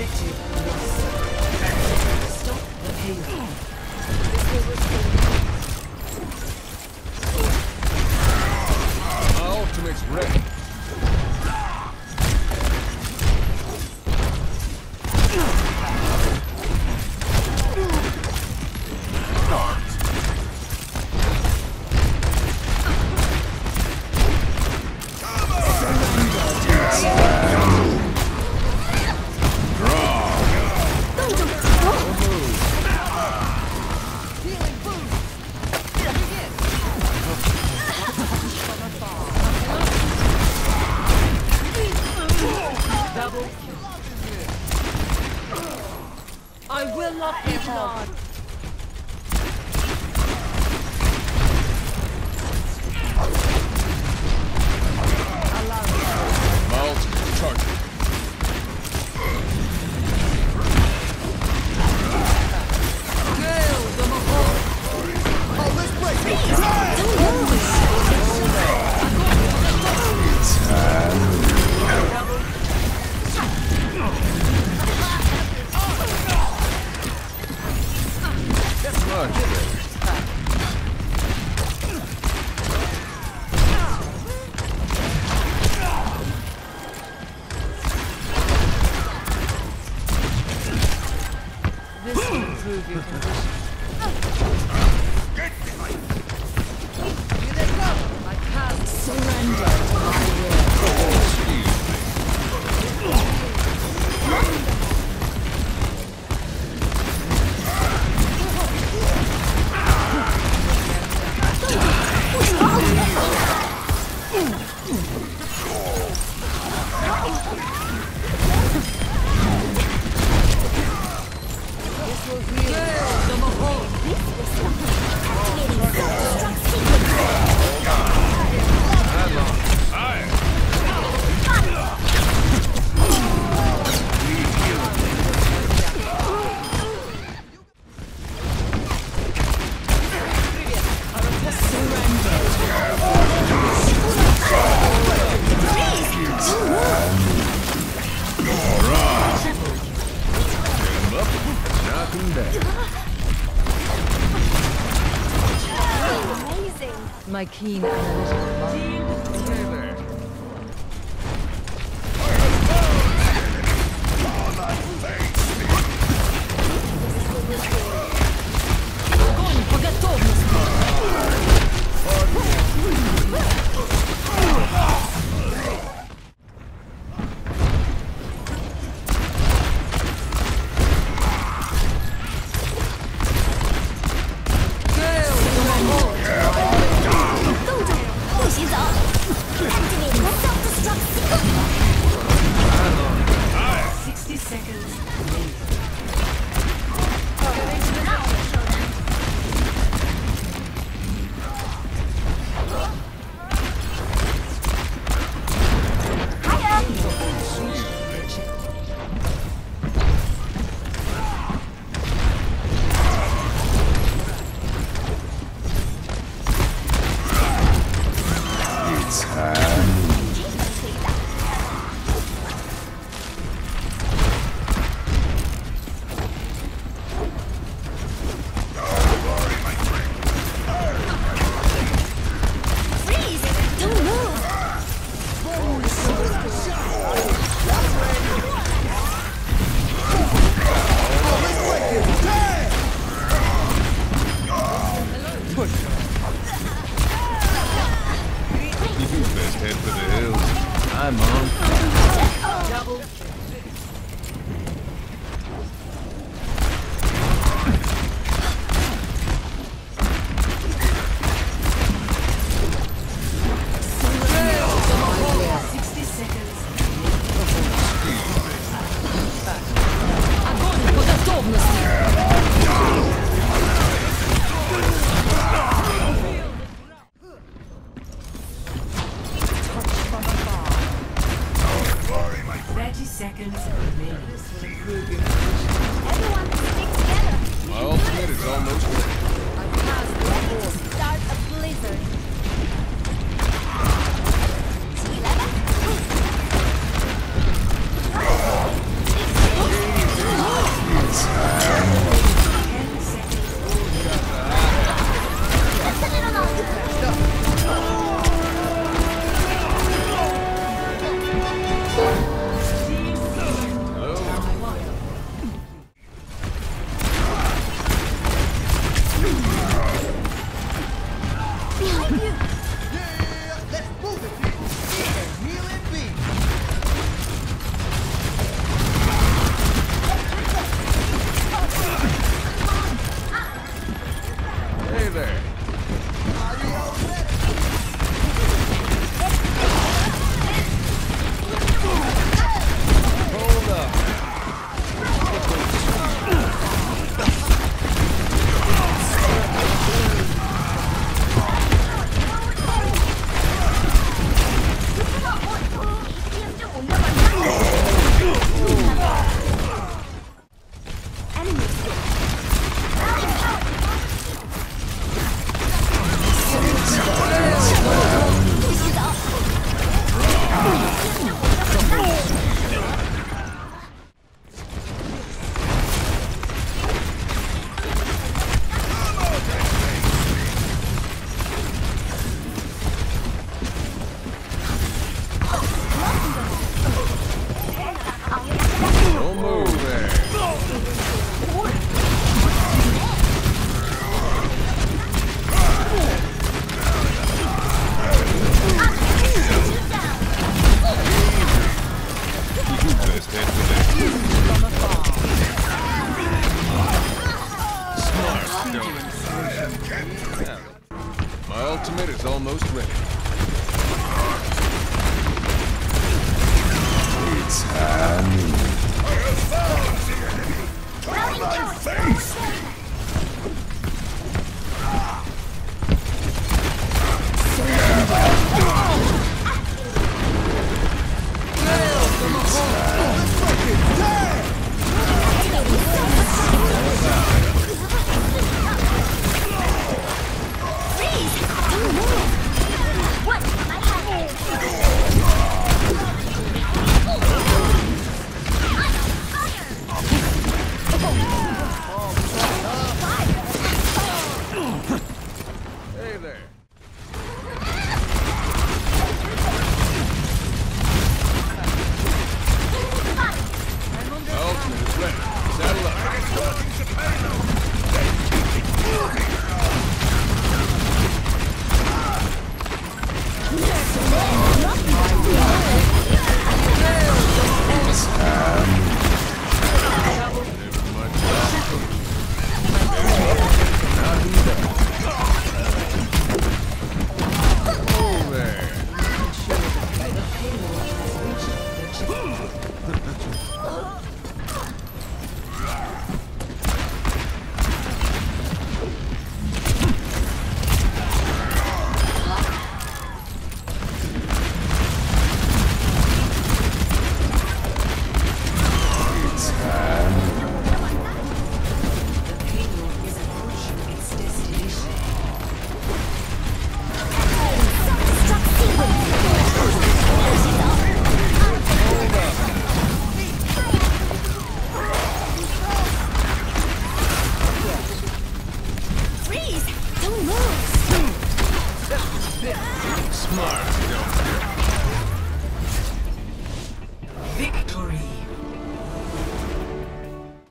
addictive. prove you can push Amazing. My I'm on. Gale,